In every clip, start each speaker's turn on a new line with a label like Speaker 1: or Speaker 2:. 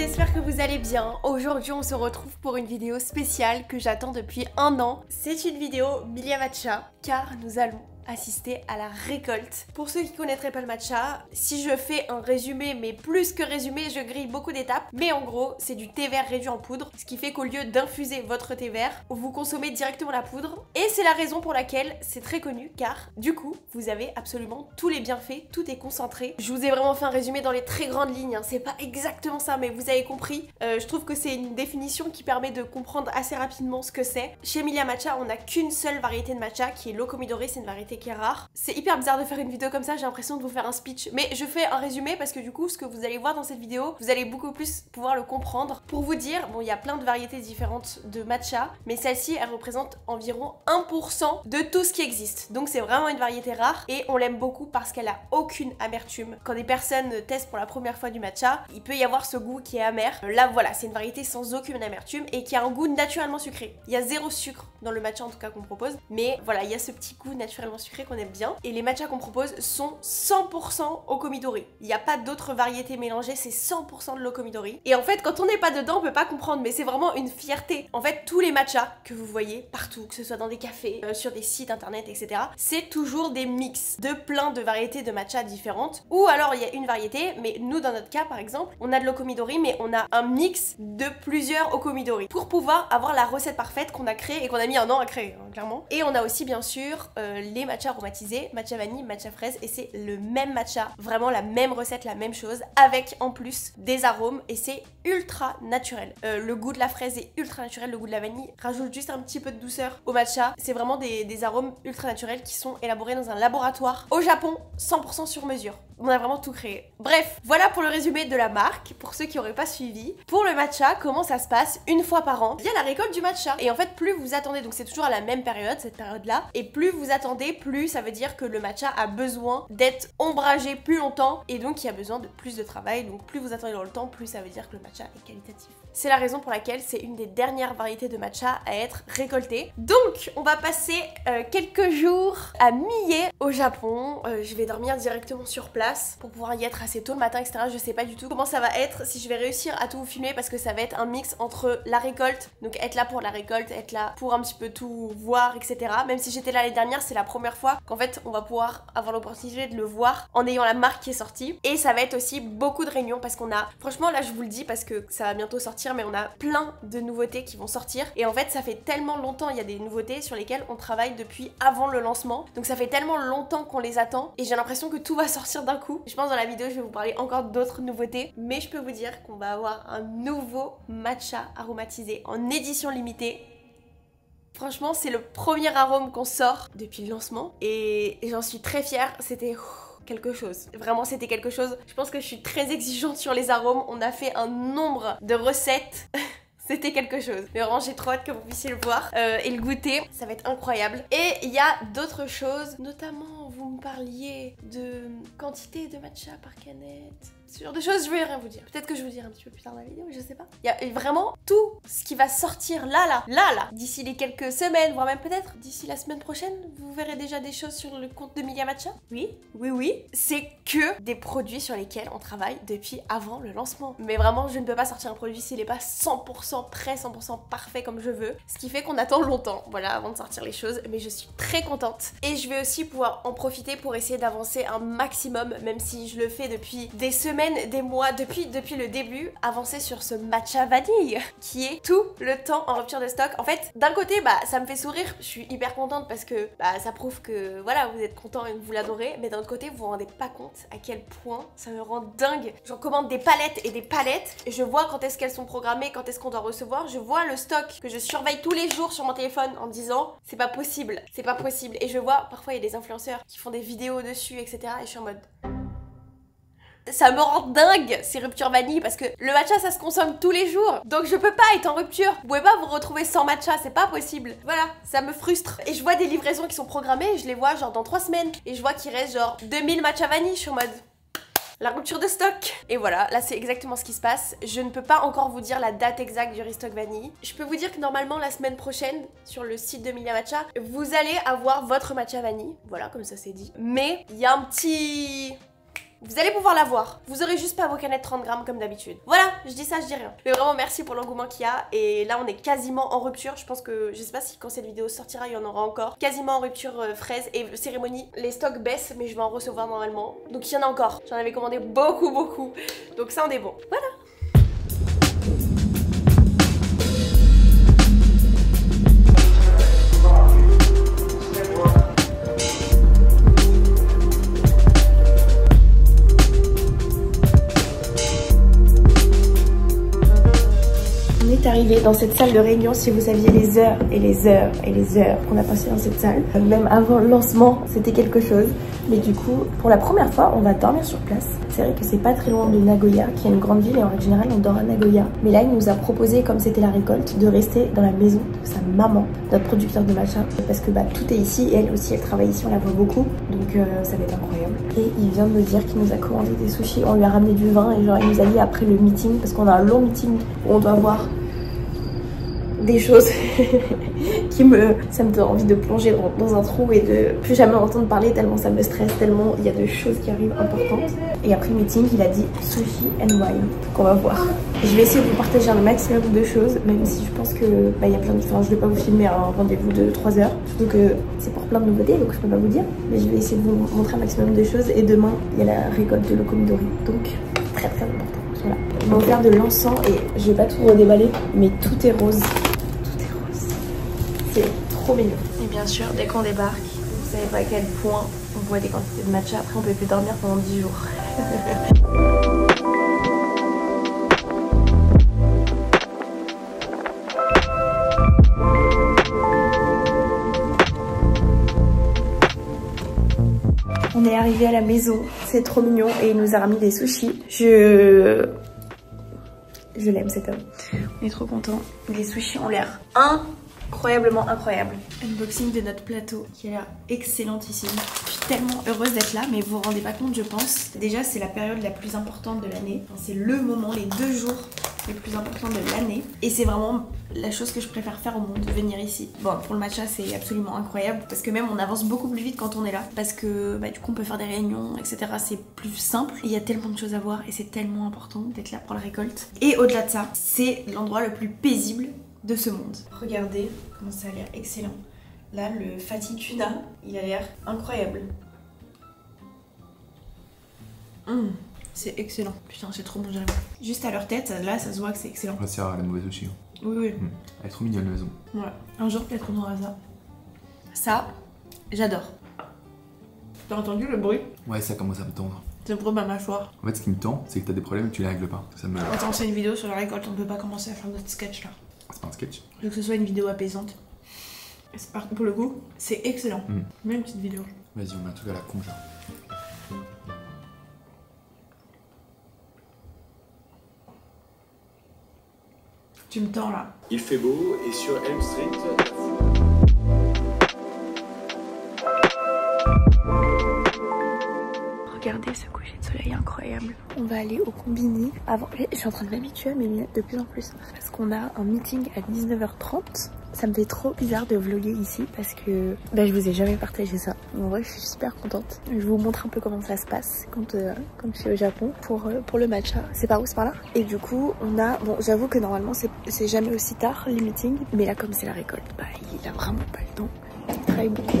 Speaker 1: j'espère que vous allez bien. Aujourd'hui on se retrouve pour une vidéo spéciale que j'attends depuis un an. C'est une vidéo Milia Matcha car nous allons assister à la récolte. Pour ceux qui connaîtraient pas le matcha, si je fais un résumé, mais plus que résumé, je grille beaucoup d'étapes. Mais en gros, c'est du thé vert réduit en poudre, ce qui fait qu'au lieu d'infuser votre thé vert, vous consommez directement la poudre. Et c'est la raison pour laquelle c'est très connu, car du coup, vous avez absolument tous les bienfaits, tout est concentré. Je vous ai vraiment fait un résumé dans les très grandes lignes, hein. c'est pas exactement ça, mais vous avez compris. Euh, je trouve que c'est une définition qui permet de comprendre assez rapidement ce que c'est. Chez Emilia Matcha, on n'a qu'une seule variété de matcha qui est l'Okomidori, c'est une variété C'est hyper bizarre de faire une vidéo comme ça, j'ai l'impression de vous faire un speech. Mais je fais un résumé parce que du coup, ce que vous allez voir dans cette vidéo, vous allez beaucoup plus pouvoir le comprendre. Pour vous dire, bon, il y a plein de variétés différentes de matcha, mais celle-ci, elle représente environ 1% de tout ce qui existe. Donc c'est vraiment une variété rare et on l'aime beaucoup parce qu'elle a aucune amertume. Quand des personnes testent pour la première fois du matcha, il peut y avoir ce goût qui est amer. Là, voilà, c'est une variété sans aucune amertume et qui a un goût naturellement sucré. Il y a zéro sucre dans le matcha en tout cas qu'on propose, mais voilà, il y a ce petit goût naturellement sucré qu'on aime bien. Et les matchas qu'on propose sont 100% au komidori. Il n'y a pas d'autres variétés mélangées, c'est 100% de l'okomidori. Et en fait, quand on n'est pas dedans, on peut pas comprendre, mais c'est vraiment une fierté. En fait, tous les matchas que vous voyez partout, que ce soit dans des cafés, euh, sur des sites internet, etc., c'est toujours des mix de plein de variétés de matcha différentes. Ou alors il y a une variété, mais nous dans notre cas par exemple, on a de l'okomidori, mais on a un mix de plusieurs okomidori pour pouvoir avoir la recette parfaite qu'on a créée et qu'on a mis un an à créer, hein, clairement. Et on a aussi bien sûr euh, les matchas aromatisés, matcha vanille, matcha fraise, et c'est le même matcha, vraiment la même recette, la même chose, avec en plus des arômes, et c'est ultra naturel. Euh, le goût de la fraise est ultra naturel, le goût de la vanille rajoute juste un petit peu de douceur au matcha. C'est vraiment des, des arômes ultra naturels qui sont élaborés dans un laboratoire au Japon, 100% sur mesure. On a vraiment tout créé. Bref, voilà pour le résumé de la marque, pour ceux qui n'auraient pas suivi. Pour le matcha, comment ça se passe Une fois par an, il y a la récolte du matcha. Et en fait, plus vous attendez, donc c'est toujours à la même période, cette période-là, et plus vous attendez, plus ça veut dire que le matcha a besoin d'être ombragé plus longtemps, et donc il y a besoin de plus de travail. Donc plus vous attendez dans le temps, plus ça veut dire que le matcha est qualitatif. C'est la raison pour laquelle c'est une des dernières variétés de matcha à être récoltée. Donc, on va passer euh, quelques jours à Mie au Japon. Euh, je vais dormir directement sur place pour pouvoir y être assez tôt le matin, etc. Je sais pas du tout comment ça va être, si je vais réussir à tout vous filmer parce que ça va être un mix entre la récolte, donc être là pour la récolte, être là pour un petit peu tout voir, etc. Même si j'étais là l'année dernière, c'est la première fois qu'en fait on va pouvoir avoir l'opportunité de le voir en ayant la marque qui est sortie. Et ça va être aussi beaucoup de réunions parce qu'on a, franchement là je vous le dis parce que ça va bientôt sortir mais on a plein de nouveautés qui vont sortir. Et en fait, ça fait tellement longtemps, il y a des nouveautés sur lesquelles on travaille depuis avant le lancement. Donc ça fait tellement longtemps qu'on les attend et j'ai l'impression que tout va sortir d'un coup. Je pense dans la vidéo, je vais vous parler encore d'autres nouveautés, mais je peux vous dire qu'on va avoir un nouveau matcha aromatisé en édition limitée. Franchement, c'est le premier arôme qu'on sort depuis le lancement et j'en suis très fière. C'était quelque chose. Vraiment, c'était quelque chose. Je pense que je suis très exigeante sur les arômes. On a fait un nombre de recettes. C'était quelque chose. Mais vraiment, j'ai trop hâte que vous puissiez le voir euh, et le goûter. Ça va être incroyable. Et il y a d'autres choses, notamment vous me parliez de quantité de matcha par canette ce genre de choses, je vais rien vous dire. Peut-être que je vous dirai un petit peu plus tard dans la vidéo, je sais pas. Il y a vraiment tout ce qui va sortir là, là, là, là, d'ici les quelques semaines, voire même peut-être d'ici la semaine prochaine, vous verrez déjà des choses sur le compte de Milia Matcha. Oui, oui, oui. C'est que des produits sur lesquels on travaille depuis avant le lancement. Mais vraiment, je ne peux pas sortir un produit s'il n'est pas 100% prêt, 100% parfait comme je veux. Ce qui fait qu'on attend longtemps, voilà, avant de sortir les choses. Mais je suis très contente. Et je vais aussi pouvoir en profiter pour essayer d'avancer un maximum, même si je le fais depuis des semaines des mois, depuis, depuis le début, avancer sur ce matcha vanille qui est tout le temps en rupture de stock. En fait, d'un côté, bah ça me fait sourire, je suis hyper contente parce que bah, ça prouve que voilà, vous êtes content et que vous l'adorez, mais d'un autre côté, vous vous rendez pas compte à quel point ça me rend dingue. J'en commande des palettes et des palettes, et je vois quand est-ce qu'elles sont programmées, quand est-ce qu'on doit recevoir, je vois le stock que je surveille tous les jours sur mon téléphone en disant c'est pas possible, c'est pas possible. Et je vois parfois il y a des influenceurs qui font des vidéos dessus, etc. Et je suis en mode ça me rend dingue ces ruptures vanille parce que le matcha ça se consomme tous les jours donc je peux pas être en rupture vous pouvez pas vous retrouver sans matcha c'est pas possible voilà ça me frustre et je vois des livraisons qui sont programmées je les vois genre dans 3 semaines et je vois qu'il reste genre 2000 matcha vanille je suis en mode la rupture de stock Et voilà, là c'est exactement ce qui se passe. Je ne peux pas encore vous dire la date exacte du restock vanille. Je peux vous dire que normalement la semaine prochaine, sur le site de Milia Matcha, vous allez avoir votre matcha vanille. Voilà, comme ça c'est dit. Mais il y a un petit Vous allez pouvoir l'avoir. Vous aurez juste pas vos canettes 30 grammes comme d'habitude. Voilà, je dis ça, je dis rien. Mais vraiment merci pour l'engouement qu'il y a. Et là, on est quasiment en rupture. Je pense que, je sais pas si quand cette vidéo sortira, il y en aura encore. Quasiment en rupture euh, fraise et cérémonie. Les stocks baissent, mais je vais en recevoir normalement. Donc il y en a encore. J'en avais commandé beaucoup, beaucoup. Donc ça, on est bon. Voilà. Arrivé dans cette salle de réunion si vous saviez les heures et les heures et les heures qu'on a passé dans cette salle. Même avant le lancement, c'était quelque chose. Mais du coup, pour la première fois, on va dormir sur place. Que c'est pas très loin de Nagoya, qui est une grande ville, et en règle générale, on dort à Nagoya. Mais là, il nous a proposé, comme c'était la récolte, de rester dans la maison de sa maman, notre producteur de matcha, parce que bah, tout est ici, et elle aussi, elle travaille ici, on la voit beaucoup, donc euh, ça va être incroyable. Et il vient de me dire qu'il nous a commandé des sushis, on lui a ramené du vin, et genre, il nous a dit après le meeting, parce qu'on a un long meeting où on doit voir des choses Ça me donne envie de plonger dans, un trou et de plus jamais entendre parler tellement ça me stresse, tellement il y a de choses qui arrivent importantes. Et après le meeting, il a dit sushi and wine. Donc on va voir. Je vais essayer de vous partager un maximum de choses, même si je pense que bah, il y a plein de... Enfin, je vais pas vous filmer un rendez-vous de 3 heures. Surtout que c'est pour plein de nouveautés, donc je peux pas vous dire. Mais je vais essayer de vous montrer un maximum de choses. Et demain, il y a la récolte de locomidori. Donc très très important. Voilà. Ils m'ont offert de l'encens et je vais pas tout redéballer, mais tout est rose. C'est trop mignon. Et bien sûr, dès qu'on débarque, vous savez pas à quel point on voit des quantités de matcha. Après, on peut plus dormir pendant 10 jours. On est arrivé à la maison, c'est trop mignon et il nous a remis des sushis. Je... Je l'aime cet homme. On est trop content. Les sushis ont l'air 1 incroyablement incroyable. Unboxing de notre plateau qui a l'air excellentissime. Je suis tellement heureuse d'être là, mais vous vous rendez pas compte, je pense. Déjà, c'est la période la plus importante de l'année. c'est le moment, les deux jours les plus importants de l'année. Et c'est vraiment la chose que je préfère faire au monde, venir ici. Bon, pour le matcha, c'est absolument incroyable parce que même on avance beaucoup plus vite quand on est là. Parce que bah, du coup, on peut faire des réunions, etc. C'est plus simple. Il y a tellement de choses à voir et c'est tellement important d'être là pour la récolte. Et au-delà de ça, c'est l'endroit le plus paisible de ce monde. Regardez comment ça a l'air excellent. Là, le Fatih Tuna, il a l'air incroyable. Hum, c'est excellent. Putain, c'est trop bon, j'aime. Juste à leur tête, là, ça se voit que c'est excellent.
Speaker 2: Ça sert à la mauvaise aussi. Hein.
Speaker 1: Oui, oui.
Speaker 2: Hum, Elle est trop mignonne, la maison.
Speaker 1: Ouais. Un jour, peut-être on aura ça. Ça, j'adore. T'as entendu le bruit?
Speaker 2: Ouais, ça commence à me tendre.
Speaker 1: C'est pour ma mâchoire.
Speaker 2: En fait, ce qui me tend, c'est que t'as des problèmes et tu les règles pas. Ça me...
Speaker 1: Attends, c'est une vidéo sur la récolte, on peut pas commencer à faire notre sketch là.
Speaker 2: Un sketch.
Speaker 1: Je veux que ce soit une vidéo apaisante. Pour le coup, c'est excellent.
Speaker 2: Mm.
Speaker 1: Même une petite vidéo.
Speaker 2: Vas-y, on met un truc à la con,
Speaker 1: Tu me tends là.
Speaker 3: Il fait beau et sur Elm Street,
Speaker 1: Regardez ce coucher de soleil incroyable. On va aller au combini. Avant, je suis en train de m'habituer à mes lunettes de plus en plus. Parce qu'on a un meeting à 19h30. Ça me fait trop bizarre de vlogger ici parce que bah, je vous ai jamais partagé ça. En vrai, je suis super contente. Je vous montre un peu comment ça se passe quand, euh, je suis au Japon pour, euh, le matcha. C'est par où C'est par là? Et du coup, on a... Bon, j'avoue que normalement, c'est jamais aussi tard les meetings. Mais là, comme c'est la récolte, bah, il a vraiment pas le temps. Il travaille beaucoup.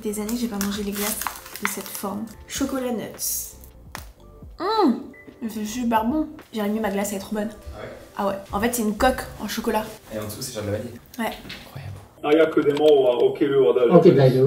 Speaker 1: des années que j'ai pas mangé les glaces de cette forme. Chocolat nuts. Hum C'est super bon. J'aurais mis ma glace, elle est trop bonne.
Speaker 2: Ah ouais
Speaker 1: Ah ouais. En fait, c'est une coque en chocolat.
Speaker 2: Et en dessous, c'est genre de la vanille
Speaker 1: Ouais.
Speaker 2: Incroyable.
Speaker 4: 早くでも起きるは大丈夫
Speaker 5: OK 大丈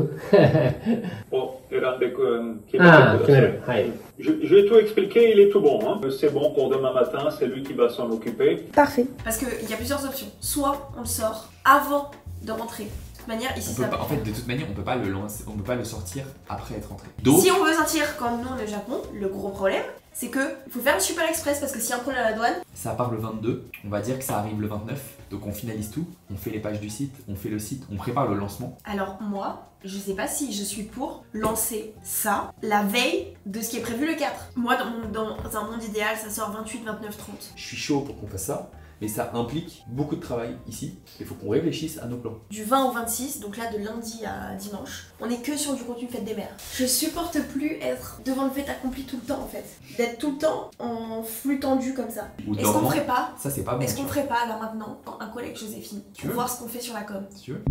Speaker 5: 夫
Speaker 4: を選んでく決めてく
Speaker 5: ああ、
Speaker 4: ださい
Speaker 5: 決める。はい。
Speaker 4: Je, je vais tout expliquer, il est tout bon. Hein. C'est bon pour demain matin, c'est lui qui va s'en occuper.
Speaker 1: Parfait. Parce qu'il y a plusieurs options. Soit on le sort avant de rentrer. de toute manière, ici
Speaker 2: On peut
Speaker 1: ça.
Speaker 2: pas- en fait, de toute manière, on peut pas le lancer, on peut pas le sortir après être rentré.
Speaker 1: Si on veut sortir comme nous, le Japon, le gros problème, c'est que il faut faire le super express parce que s'il y a un problème à la douane,
Speaker 2: Ça part le 22, on va dire que ça arrive le 29, donc on finalise tout, on fait les pages du site, on fait le site, on prépare le lancement.
Speaker 1: alors moi, je sais pas si je suis pour lancer ça la veille de ce qui est prévu le 4. Moi, dans, mon- dans un monde idéal, ça sort 28, 29, 30.
Speaker 2: Je suis chaud pour qu'on fasse ça, mais ça implique beaucoup de travail ici. Il faut qu'on réfléchisse à nos plans.
Speaker 1: Du 20 au 26, donc là de lundi à dimanche, on est que sur du contenu fête des mères. Je supporte plus être devant le fait accompli tout le temps en fait. D'être tout le temps en flux tendu comme ça. Est-ce qu'on ferait pas
Speaker 2: ça c'est pas bon.
Speaker 1: Est-ce qu'on ferait pas là maintenant un avec Joséphine
Speaker 2: Tu
Speaker 1: pour
Speaker 2: veux
Speaker 1: voir ce qu'on fait sur la com
Speaker 2: Si tu veux.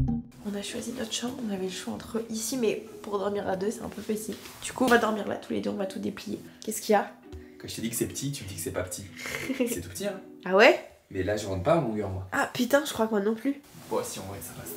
Speaker 1: On a choisi notre chambre, on avait le choix entre ici mais pour dormir à deux c'est un peu petit. Du coup on va dormir là tous les deux, on va tout déplier. Qu'est-ce qu'il y a?
Speaker 2: Quand je t'ai dit que c'est petit, tu me dis que c'est pas petit. c'est tout petit, hein.
Speaker 1: Ah ouais?
Speaker 2: Mais là, je rentre pas en longueur, moi.
Speaker 1: Ah putain je crois que moi non plus.
Speaker 2: Bon, si, en vrai, ça passe.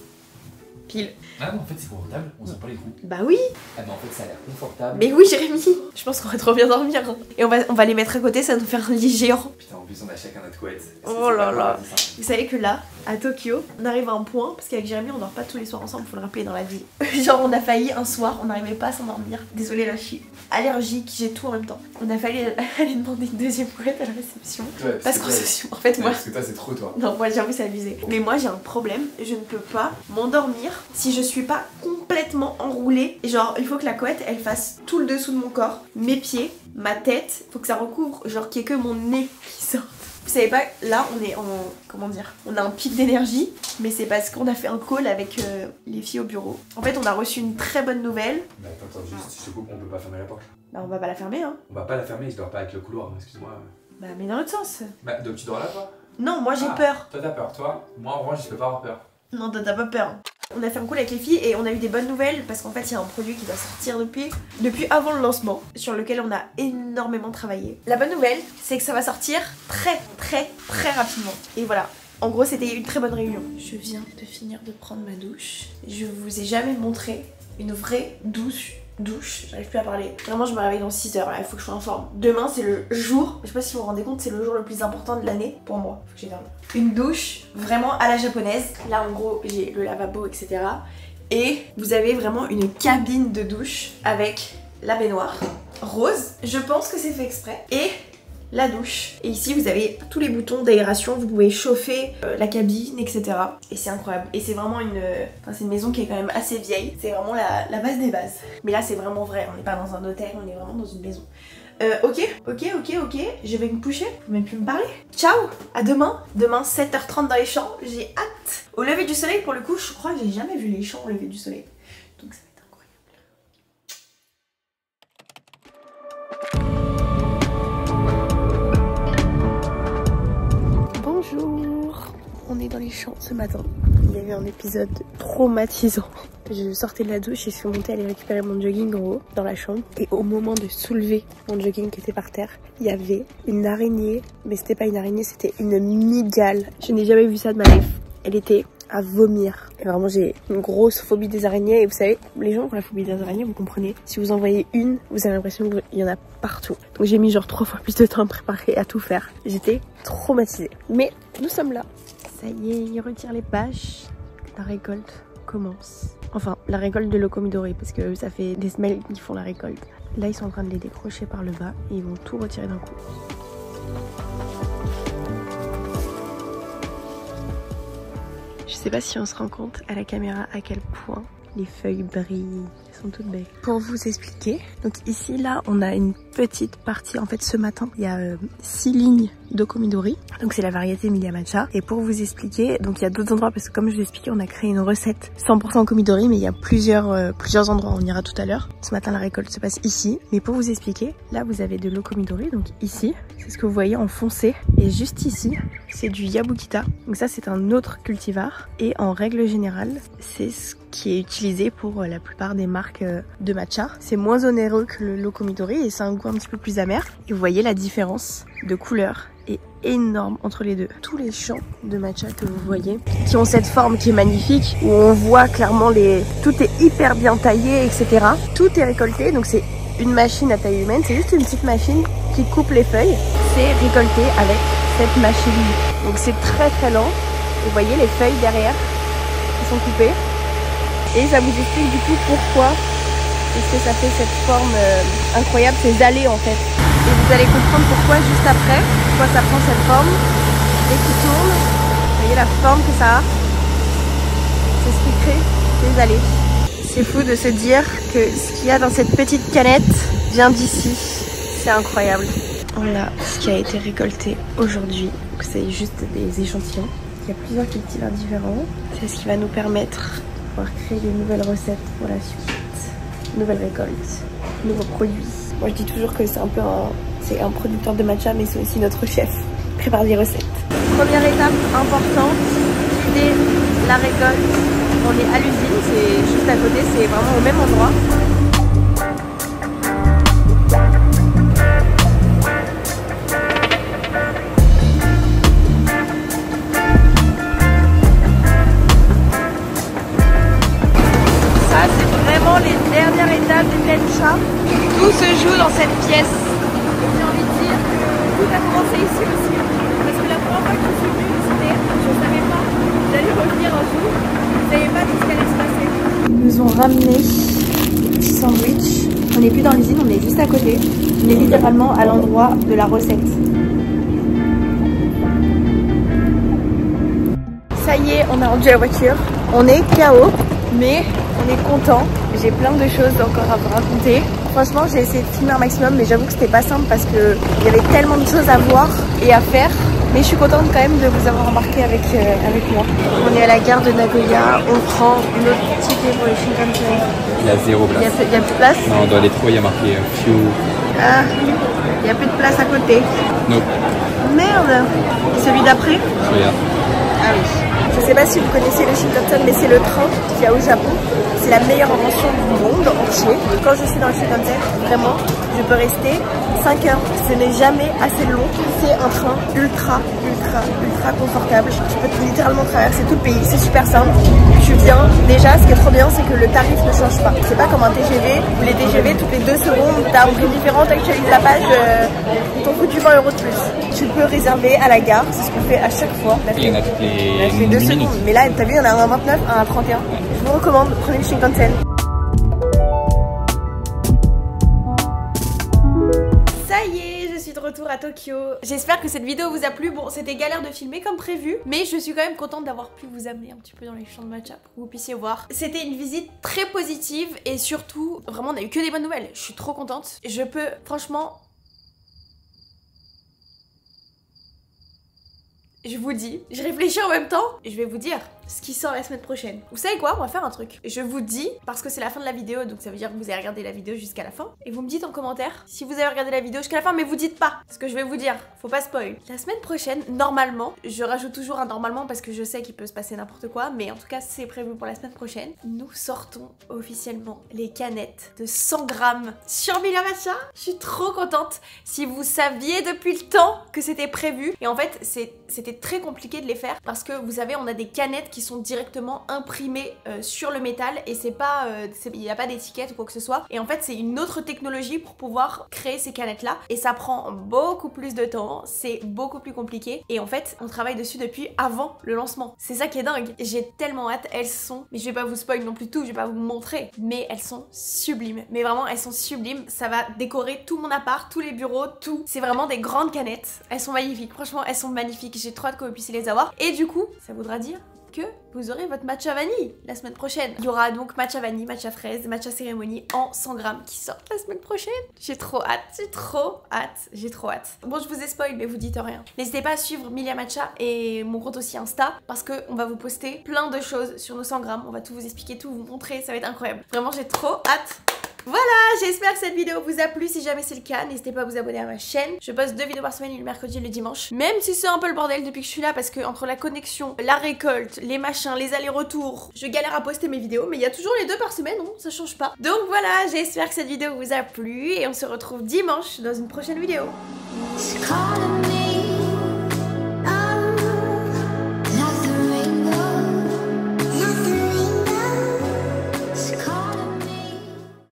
Speaker 1: Pile.
Speaker 2: Ah non, en fait, c'est confortable, on sent pas les trous.
Speaker 1: Bah oui
Speaker 2: Ah, mais en fait, ça a l'air confortable.
Speaker 1: Mais oui Jérémy Je pense qu'on va trop bien dormir. hein. Et on va, on va les mettre à côté, ça va nous faire un lit géant.
Speaker 2: Putain, plus, on a chacun notre couette.
Speaker 1: Oh là là.
Speaker 2: ça
Speaker 1: Vous savez que là, à Tokyo, on arrive à un point, parce qu'avec Jérémy, on dort pas tous les soirs ensemble, faut le rappeler dans la vie. Genre, on a failli un soir, on n'arrivait pas à s'endormir. Désolée, là, je suis allergique, j'ai tout en même temps. On a failli aller demander une deuxième couette à la réception.
Speaker 2: Ouais,
Speaker 1: Parce
Speaker 2: que
Speaker 1: qu'on se suit. En fait,
Speaker 2: Ouais,
Speaker 1: moi.
Speaker 2: Parce que toi, c'est trop toi.
Speaker 1: Non, moi j'avoue, c'est abusé. Mais moi j'ai un problème, je ne peux pas m'endormir si je suis pas complètement enroulée. Genre, il faut que la couette elle fasse tout le dessous de mon corps, mes pieds, ma tête, faut que ça recouvre, genre qu'il y ait que mon nez qui sorte. Vous savez pas, là on est en. Comment dire On a un pic d'énergie, mais c'est parce qu'on a fait un call avec euh, les filles au bureau. En fait, on a reçu une très bonne nouvelle.
Speaker 2: Mais attends, attends, juste, je te coupe, on peut pas fermer la porte.
Speaker 1: Bah, on va pas la fermer, hein.
Speaker 2: On va pas la fermer, je dors pas avec le couloir, hein, excuse-moi.
Speaker 1: Bah, mais dans l'autre sens.
Speaker 2: Bah, donc tu dors là, toi?
Speaker 1: Non, moi j'ai
Speaker 2: Ah.
Speaker 1: peur.
Speaker 2: Toi, t'as peur, toi Moi, en revanche, je peux pas avoir peur.
Speaker 1: Non, toi, t'as pas peur. On a fait un call avec les filles et on a eu des bonnes nouvelles parce qu'en fait il y a un produit qui doit sortir depuis, depuis avant le lancement sur lequel on a énormément travaillé. La bonne nouvelle c'est que ça va sortir très très très rapidement. Et voilà. En gros c'était une très bonne réunion. Je viens de finir de prendre ma douche. Je vous ai jamais montré une vraie douche. Douche, j'arrive plus à parler. Vraiment, je me réveille dans 6 heures il faut que je sois en forme. Demain, c'est le jour, je sais pas si vous vous rendez compte, c'est le jour le plus important de l'année pour moi. Faut que dormi. Une douche vraiment à la japonaise. Là, en gros, j'ai le lavabo, etc. Et vous avez vraiment une cabine de douche avec la baignoire rose. Je pense que c'est fait exprès. Et la douche. Et ici, vous avez tous les boutons d'aération. Vous pouvez chauffer euh, la cabine, etc. Et c'est incroyable. Et c'est vraiment une... euh, Enfin, c'est une maison qui est quand même assez vieille. C'est vraiment la, base des bases. Mais là, c'est vraiment vrai. On n'est pas dans un hôtel, on est vraiment dans une maison. Euh, ok, ok, ok, ok, je vais me coucher, vous même plus me parler. Ciao, à demain. Demain, 7h30 dans les champs, j'ai hâte. Au lever du soleil, pour le coup, je crois que j'ai jamais vu les champs au lever du soleil. On est dans les champs ce matin. Il y a eu un épisode traumatisant. Je sortais de la douche et je suis montée aller récupérer mon jogging en haut dans la chambre. Et au moment de soulever mon jogging qui était par terre, il y avait une araignée. Mais c'était pas une araignée, c'était une migale. Je n'ai jamais vu ça de ma life. Elle était à vomir. Et vraiment, j'ai une grosse phobie des araignées. Et vous savez, les gens qui ont la phobie des araignées, vous comprenez. Si vous en voyez une, vous avez l'impression qu'il y en a partout. Donc j'ai mis genre trois fois plus de temps à préparer à tout faire. J'étais traumatisée. Mais nous sommes là. Ça y est, ils retirent les bâches. La récolte commence. Enfin, la récolte de l'ocomidoré, parce que ça fait des semaines qu'ils font la récolte. Là, ils sont en train de les décrocher par le bas et ils vont tout retirer d'un coup. Je sais pas si on se rend compte à la caméra à quel point les feuilles brillent. Elles sont toutes belles. Pour vous expliquer, donc ici là on a une petite partie en fait ce matin il y a 6 lignes d'okomidori donc c'est la variété Emilia Matcha. Et pour vous expliquer donc il y a d'autres endroits parce que comme je vous ai expliqué on a créé une recette 100% okomidori mais il y a plusieurs euh, plusieurs endroits. On ira tout à l'heure. Ce matin la récolte se passe ici. Mais pour vous expliquer là vous avez de l'okomidori donc ici. C'est ce que vous voyez en foncé. Et juste ici c'est du yabukita. Donc ça c'est un autre cultivar. Et en règle générale c'est ce qui est utilisé pour euh, la plupart des marques euh, de matcha. C'est moins onéreux que le lokomidori et c'est un goût un petit peu plus amer. Et vous voyez la différence de couleur est énorme entre les deux. Tous les champs de matcha que vous voyez, qui ont cette forme qui est magnifique, où on voit clairement les... Tout est hyper bien taillé, etc. Tout est récolté, donc c'est une machine à taille humaine, c'est juste une petite machine qui coupe les feuilles. C'est récolté avec cette machine. Donc c'est très très lent. Vous voyez les feuilles derrière qui sont coupées. Et ça vous explique du coup pourquoi est-ce que ça fait cette forme euh, incroyable, ces allées en fait. Et vous allez comprendre pourquoi juste après, pourquoi ça prend cette forme et qui tourne. Vous voyez la forme que ça a C'est ce qui crée les allées. C'est fou de se dire que ce qu'il y a dans cette petite canette vient d'ici. C'est incroyable. Voilà ce qui a été récolté aujourd'hui. C'est juste des échantillons. Il y a plusieurs cultivars différents. C'est ce qui va nous permettre de pouvoir créer des nouvelles recettes pour la suite. Nouvelles récoltes, nouveaux produits. Moi je dis toujours que c'est un peu un producteur de matcha mais c'est aussi notre chef. Prépare des recettes. Première étape importante, vider la récolte. On est à l'usine, c'est juste à côté, c'est vraiment au même endroit. Ramené des sandwichs. On n'est plus dans l'usine, on est juste à côté. On est littéralement à l'endroit de la recette. Ça y est, on a rendu la voiture. On est KO, mais on est content. J'ai plein de choses encore à vous raconter. Franchement, j'ai essayé de filmer un maximum, mais j'avoue que c'était pas simple parce que il y avait tellement de choses à voir et à faire. Mais je suis contente quand même de vous avoir embarqué avec, euh, avec moi. On est à la gare de Nagoya, on prend notre ticket pour les Shinkansen.
Speaker 2: Il y a zéro
Speaker 1: Il
Speaker 2: place.
Speaker 1: y a, il y a plus de place
Speaker 2: Non, dans les trois, il y a marqué euh, few.
Speaker 1: Ah, il y a plus de place à côté.
Speaker 2: Nope.
Speaker 1: Merde Et celui d'après
Speaker 2: Regarde.
Speaker 1: Ah oui. Je sais pas si vous connaissez le Shinkansen, mais c'est le train qu'il y a au Japon. La meilleure invention du monde entier. Quand je suis dans le Shinkansen, vraiment, je peux rester 5 heures. Ce n'est jamais assez long. C'est un train ultra, ultra, ultra confortable. Tu peux littéralement traverser tout le pays. C'est super simple. Tu viens. Déjà, ce qui est trop bien, c'est que le tarif ne change pas. C'est pas comme un TGV où les TGV, toutes les deux secondes, t'as un prix différent, t'actualises la page, euh, ils t'ont foutu 20 euros peux réserver à la gare. C'est ce qu'on fait à chaque fois.
Speaker 2: Il y en a
Speaker 1: fait-
Speaker 2: toutes
Speaker 1: on a
Speaker 2: les
Speaker 1: fait deux
Speaker 2: minutes.
Speaker 1: secondes. Mais là, t'as vu, il y en a un à 29, un à 31. Je vous recommande, prenez le Shinkansen. Ça y est, je suis de retour à Tokyo. J'espère que cette vidéo vous a plu. Bon, c'était galère de filmer comme prévu, mais je suis quand même contente d'avoir pu vous amener un petit peu dans les champs de matcha pour que vous puissiez voir. C'était une visite très positive et surtout, vraiment, on a eu que des bonnes nouvelles. Je suis trop contente. Je peux, franchement, je vous dis, je réfléchis en même temps, je vais vous dire ce qui sort la semaine prochaine. Vous savez quoi On va faire un truc. Je vous dis, parce que c'est la fin de la vidéo, donc ça veut dire que vous avez regardé la vidéo jusqu'à la fin, et vous me dites en commentaire si vous avez regardé la vidéo jusqu'à la fin, mais vous dites pas ce que je vais vous dire. Faut pas spoil. La semaine prochaine, normalement, je rajoute toujours un normalement parce que je sais qu'il peut se passer n'importe quoi, mais en tout cas, c'est prévu pour la semaine prochaine. Nous sortons officiellement les canettes de 100 grammes sur Mila Matcha. Je suis trop contente. Si vous saviez depuis le temps que c'était prévu, et en fait, c'était très compliqué de les faire parce que vous savez, on a des canettes qui sont directement imprimées euh, sur le métal et c'est pas, euh, il n'y a pas d'étiquette ou quoi que ce soit. Et en fait, c'est une autre technologie pour pouvoir créer ces canettes là et ça prend beaucoup plus de temps, c'est beaucoup plus compliqué et en fait, on travaille dessus depuis avant le lancement. C'est ça qui est dingue. J'ai tellement hâte, elles sont, mais je vais pas vous spoil non plus tout, je vais pas vous montrer, mais elles sont sublimes. Mais vraiment, elles sont sublimes. Ça va décorer tout mon appart, tous les bureaux, tout. C'est vraiment des grandes canettes. Elles sont magnifiques. Franchement, elles sont magnifiques. J'ai trop hâte que vous puissiez les avoir. Et du coup, ça voudra dire que vous aurez votre matcha vanille la semaine prochaine. Il y aura donc matcha vanille, matcha fraise, matcha cérémonie en 100 grammes qui sortent la semaine prochaine. J'ai trop hâte, j'ai trop hâte, j'ai trop hâte. Bon, je vous ai spoil, mais vous dites rien. N'hésitez pas à suivre Milia Matcha et mon compte aussi Insta parce que on va vous poster plein de choses sur nos 100 grammes. On va tout vous expliquer, tout vous montrer, ça va être incroyable. Vraiment, j'ai trop hâte. Voilà, j'espère que cette vidéo vous a plu. Si jamais c'est le cas, n'hésitez pas à vous abonner à ma chaîne. Je poste deux vidéos par semaine, le mercredi et le dimanche. Même si c'est un peu le bordel depuis que je suis là, parce que entre la connexion, la récolte, les machins, les allers-retours, je galère à poster mes vidéos, mais il y a toujours les deux par semaine, non Ça change pas. Donc voilà, j'espère que cette vidéo vous a plu et on se retrouve dimanche dans une prochaine vidéo.